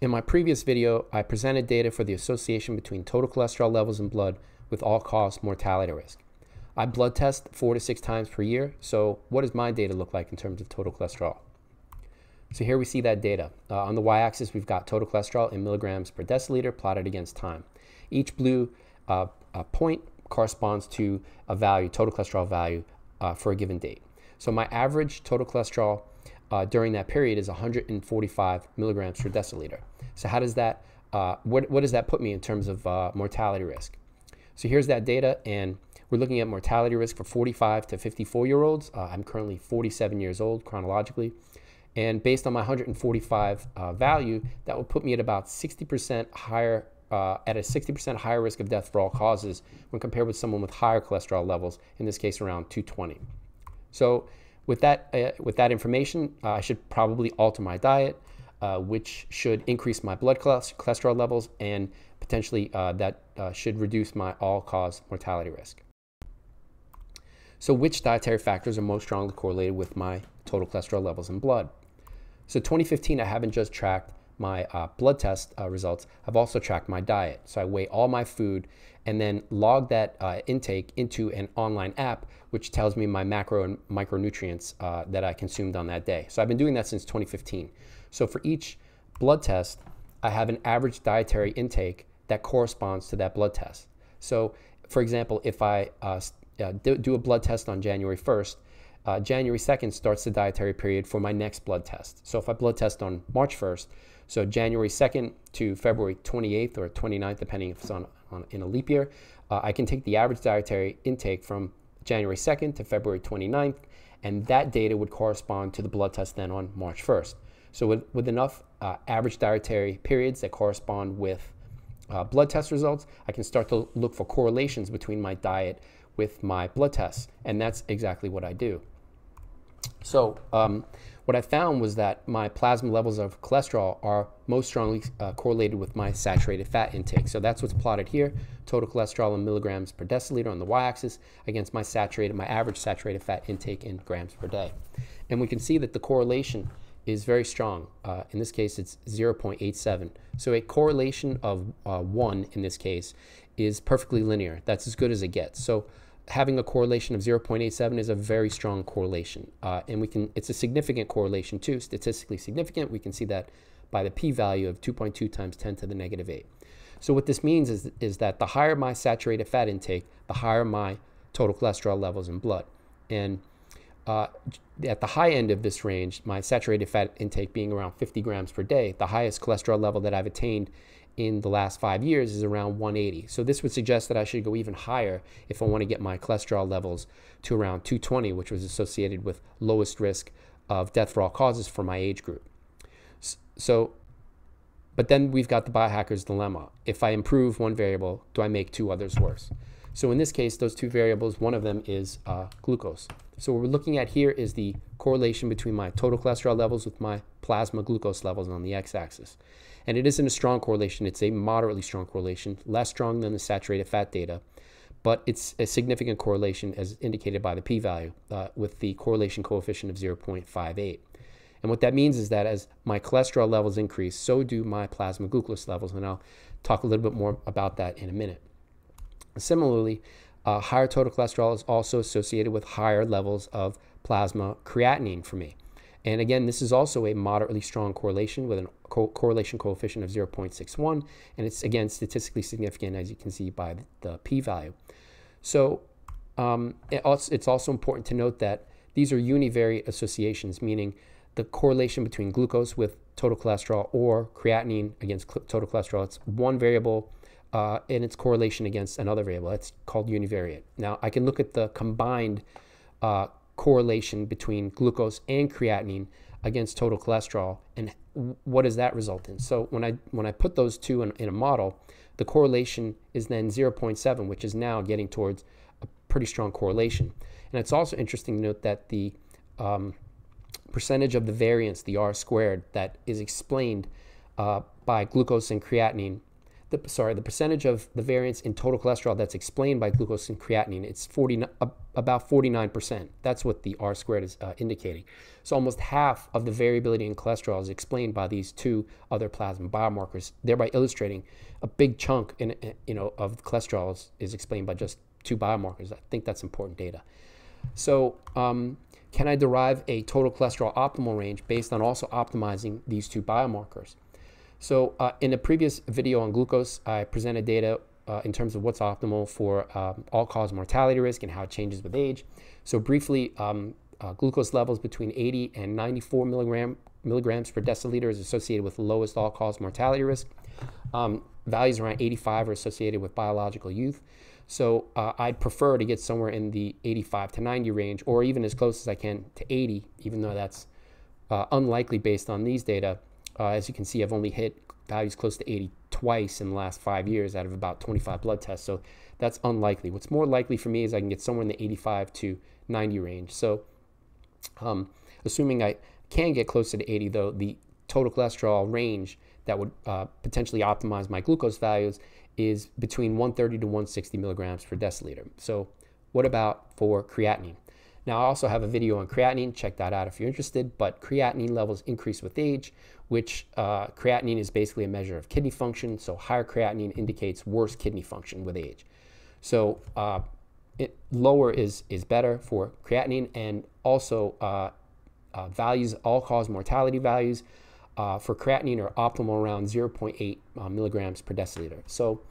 In my previous video, I presented data for the association between total cholesterol levels in blood with all-cause mortality risk. I blood test four to six times per year, so what does my data look like in terms of total cholesterol? So here we see that data. Uh, on the y-axis, we've got total cholesterol in milligrams per deciliter plotted against time. Each blue uh, point corresponds to a value, total cholesterol value, uh, for a given date. So my average total cholesterol uh, during that period is 145 milligrams per deciliter. So how does that, uh, what, what does that put me in terms of uh, mortality risk? So here's that data, and we're looking at mortality risk for 45 to 54 year olds. Uh, I'm currently 47 years old chronologically. And based on my 145 uh, value, that would put me at about 60% higher, uh, at a 60% higher risk of death for all causes when compared with someone with higher cholesterol levels, in this case around 220. So with that, uh, with that information, uh, I should probably alter my diet, uh, which should increase my blood cholesterol levels and potentially uh, that uh, should reduce my all-cause mortality risk. So which dietary factors are most strongly correlated with my total cholesterol levels in blood? So 2015, I haven't just tracked my uh, blood test uh, results, I've also tracked my diet. So I weigh all my food and then log that uh, intake into an online app, which tells me my macro and micronutrients uh, that I consumed on that day. So I've been doing that since 2015. So for each blood test, I have an average dietary intake that corresponds to that blood test. So for example, if I uh, uh, do, do a blood test on January 1st, uh, January 2nd starts the dietary period for my next blood test. So if I blood test on March 1st, so January 2nd to February 28th or 29th, depending if it's on, on in a leap year, uh, I can take the average dietary intake from January 2nd to February 29th, and that data would correspond to the blood test then on March 1st. So with, with enough uh, average dietary periods that correspond with uh, blood test results, I can start to look for correlations between my diet with my blood tests, and that's exactly what I do. So um, what I found was that my plasma levels of cholesterol are most strongly uh, correlated with my saturated fat intake. So that's what's plotted here, total cholesterol in milligrams per deciliter on the y-axis against my saturated, my average saturated fat intake in grams per day. And we can see that the correlation is very strong. Uh, in this case, it's 0.87. So a correlation of uh, 1 in this case is perfectly linear. That's as good as it gets. So having a correlation of 0.87 is a very strong correlation. Uh, and we can, it's a significant correlation too, statistically significant. We can see that by the p-value of 2.2 times 10 to the negative 8. So what this means is, is that the higher my saturated fat intake, the higher my total cholesterol levels in blood. And uh, at the high end of this range, my saturated fat intake being around 50 grams per day, the highest cholesterol level that I've attained in the last five years is around 180. So this would suggest that I should go even higher if I want to get my cholesterol levels to around 220, which was associated with lowest risk of death for all causes for my age group. So, but then we've got the biohacker's dilemma. If I improve one variable, do I make two others worse? So in this case, those two variables, one of them is uh, glucose. So what we're looking at here is the correlation between my total cholesterol levels with my plasma glucose levels on the x-axis. And it isn't a strong correlation, it's a moderately strong correlation, less strong than the saturated fat data, but it's a significant correlation as indicated by the p-value uh, with the correlation coefficient of 0.58. And what that means is that as my cholesterol levels increase, so do my plasma glucose levels, and I'll talk a little bit more about that in a minute. Similarly, uh, higher total cholesterol is also associated with higher levels of plasma creatinine for me. And again, this is also a moderately strong correlation with a co correlation coefficient of 0.61. And it's, again, statistically significant, as you can see by the, the p-value. So um, it also, it's also important to note that these are univariate associations, meaning the correlation between glucose with total cholesterol or creatinine against total cholesterol. It's one variable uh, and its correlation against another variable. It's called univariate. Now, I can look at the combined uh, correlation between glucose and creatinine against total cholesterol and what does that result in so when i when i put those two in, in a model the correlation is then 0.7 which is now getting towards a pretty strong correlation and it's also interesting to note that the um, percentage of the variance the r squared that is explained uh, by glucose and creatinine. The sorry the percentage of the variance in total cholesterol that's explained by glucose and creatinine it's 40 uh, about 49% that's what the r squared is uh, indicating. So almost half of the variability in cholesterol is explained by these two other plasma biomarkers thereby illustrating a big chunk in you know of cholesterol is, is explained by just two biomarkers. I think that's important data. So um, can i derive a total cholesterol optimal range based on also optimizing these two biomarkers so uh, in a previous video on glucose, I presented data uh, in terms of what's optimal for um, all-cause mortality risk and how it changes with age. So briefly, um, uh, glucose levels between 80 and 94 milligram, milligrams per deciliter is associated with lowest all-cause mortality risk. Um, values around 85 are associated with biological youth. So uh, I'd prefer to get somewhere in the 85 to 90 range, or even as close as I can to 80, even though that's uh, unlikely based on these data. Uh, as you can see, I've only hit values close to 80 twice in the last five years out of about 25 blood tests. So that's unlikely. What's more likely for me is I can get somewhere in the 85 to 90 range. So um, assuming I can get closer to 80, though, the total cholesterol range that would uh, potentially optimize my glucose values is between 130 to 160 milligrams per deciliter. So what about for creatinine? Now, I also have a video on creatinine. Check that out if you're interested. But creatinine levels increase with age, which uh, creatinine is basically a measure of kidney function. So, higher creatinine indicates worse kidney function with age. So, uh, it, lower is, is better for creatinine, and also uh, uh values, all cause mortality values uh, for creatinine are optimal around 0.8 uh, milligrams per deciliter. So,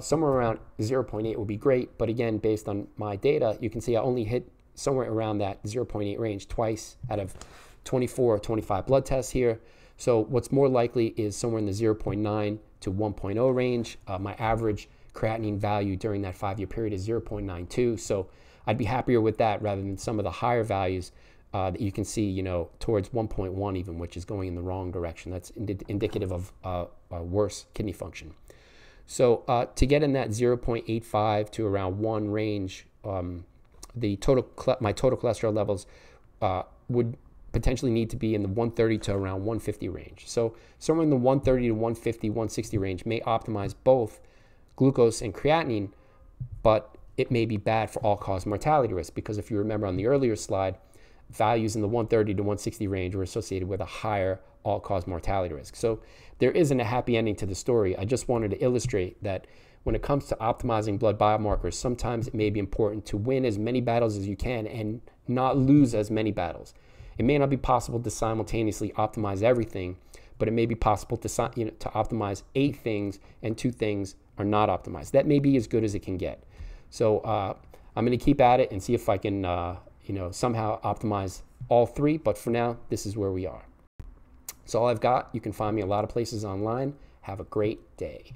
somewhere around 0.8 would be great, but again, based on my data, you can see I only hit somewhere around that 0.8 range twice out of 24 or 25 blood tests here. So what's more likely is somewhere in the 0.9 to 1.0 range. Uh, my average creatinine value during that five-year period is 0.92. So I'd be happier with that rather than some of the higher values uh, that you can see, you know, towards 1.1 even, which is going in the wrong direction. That's ind indicative of uh, worse kidney function. So uh, to get in that 0.85 to around 1 range, um, the total my total cholesterol levels uh, would potentially need to be in the 130 to around 150 range. So somewhere in the 130 to 150, 160 range may optimize both glucose and creatinine, but it may be bad for all-cause mortality risk because if you remember on the earlier slide, values in the 130 to 160 range were associated with a higher all-cause mortality risk. So there isn't a happy ending to the story. I just wanted to illustrate that when it comes to optimizing blood biomarkers, sometimes it may be important to win as many battles as you can and not lose as many battles. It may not be possible to simultaneously optimize everything, but it may be possible to, you know, to optimize eight things and two things are not optimized. That may be as good as it can get. So uh, I'm going to keep at it and see if I can, uh, you know, somehow optimize all three. But for now, this is where we are. That's all I've got. You can find me a lot of places online. Have a great day.